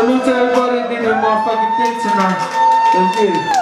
Salute to everybody did a motherfucking thing tonight. Thank you.